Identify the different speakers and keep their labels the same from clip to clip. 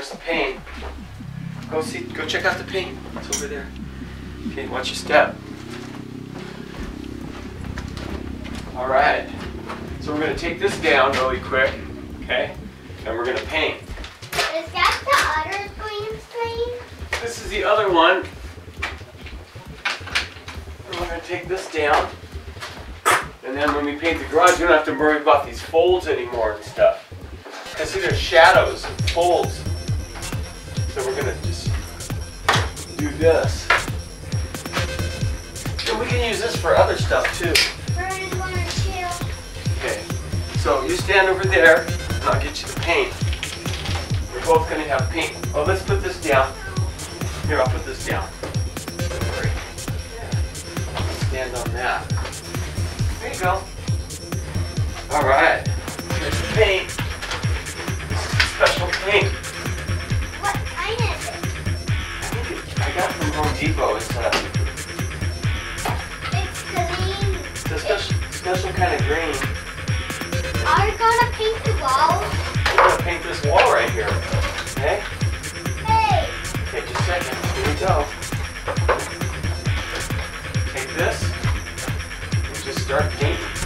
Speaker 1: there's the paint. Go see, go check out the paint. It's over there. Okay, watch your step. All right. So we're gonna take this down really quick, okay? And we're gonna paint.
Speaker 2: Is that the other green screen?
Speaker 1: This is the other one. We're gonna take this down. And then when we paint the garage, we don't have to worry about these folds anymore and stuff. Because see, there's shadows and folds. So we're gonna just do this. And we can use this for other stuff too.
Speaker 2: First one or two.
Speaker 1: Okay. So you stand over there, and I'll get you the paint. We're both gonna have paint. Oh, let's put this down. Here, I'll put this down. Stand on that. There you go. All right. Special, special kind of green.
Speaker 2: Are you gonna paint the walls?
Speaker 1: We're gonna paint this wall right here. Okay?
Speaker 2: Hey,
Speaker 1: Okay, just a second. Here we go. Take this and just start painting.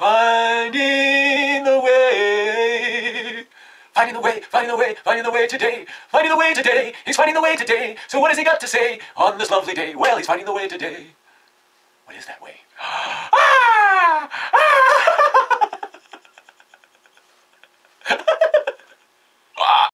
Speaker 1: Finding the way. Finding the way, finding the way, finding the way today, finding the way today. He's finding the way today. So what has he got to say on this lovely day? Well, he's finding the way today. What is that way? Ah!